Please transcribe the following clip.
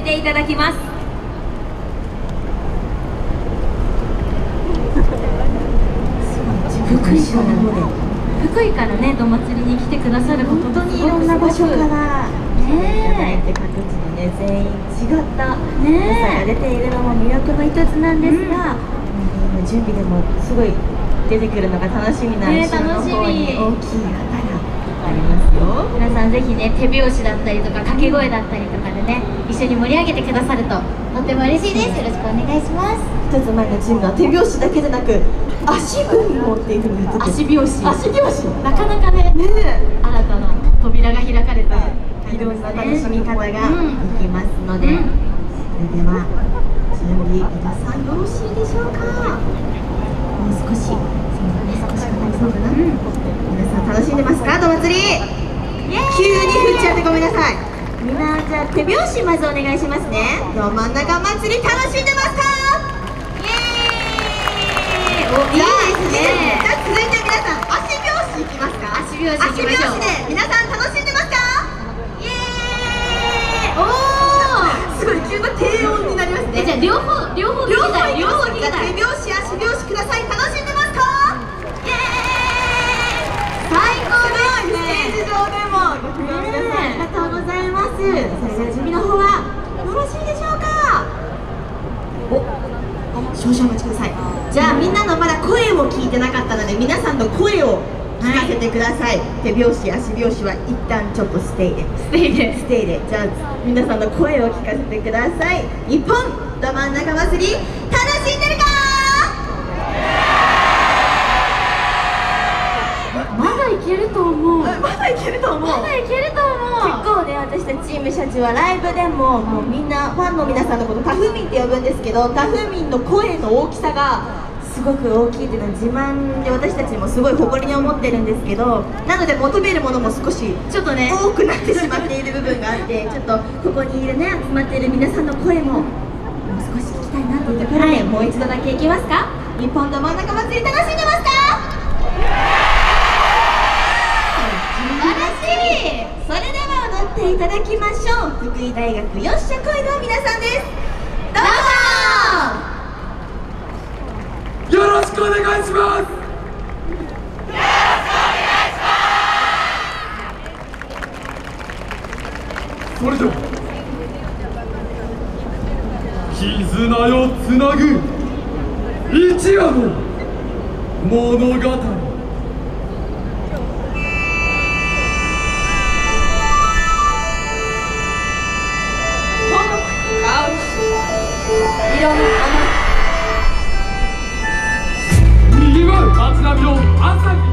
せていただきます。福井から福井からねど祭りに来てくださる本当にいろんな場所からねいただいて各地でね全員違ったね良さが出ているのも魅力の一つなんですが、もうね今準備でもすごい出てくるのが楽しみなね後ろの方に大きい旗がありますよ。皆さんぜひね手拍子だったりとか掛け声だったりとかでね一緒に盛り上げてくださるととっても嬉しいです。よろしくお願いします。一つ前のチームは手拍子だけでなく足踏みもっていうふうに言ってて足拍子足拍子なかなかねね新たな扉が開かれたえい。ろんな楽しみ方がでうんきますので、うん。それでは準備皆さんよろしいでしょうか。もう少しそうだね少しかかりそうだな、皆さん楽しんでますか？ど祭り急に振っちゃってごめんなさい。みんなじゃあ手拍子まずお願いしますね。ど真ん中祭り楽しんでますか？イエーイ。おいいですね。じゃあ続いて皆さん足拍子いきますか？足拍子いきましょう。足拍子で皆さん楽しんでますか？イエーイ。おー。すごい急な低音になりますね。えじゃあ両方両方聞両方両い。手拍子足拍子ください楽しんでますかイエーイ最高ですねステージ上でもご協力皆さんありがとうございます。それでは準備の方はよろしいでしょうか？お少々お待ちください。じゃあみんなのまだ声を聞いてなかったので皆さんの声を聞かせてください、手拍子足拍子は一旦ちょっとステイで。ステイで。ステイで。じゃあ皆さんの声を聞かせてください。日本ど真ん中祭り楽しんでるかーム社長はライブでももうみんなファンの皆さんのことタフミンって呼ぶんですけどタフミンの声の大きさがすごく大きいっていうのは自慢で私たちもすごい誇りに思ってるんですけどなので求めるものも少しちょっとね多くなってしまっている部分があって ちょっとここにいるね集まっている皆さんの声ももう少し聞きたいなというところで、もう一度だけいきますか？日本ど真ん中祭り楽しんでますか？大学よっしゃ恋の皆さんです。どうぞ。よろしくお願いします。それでは絆よつなぐ一話の物語。色のに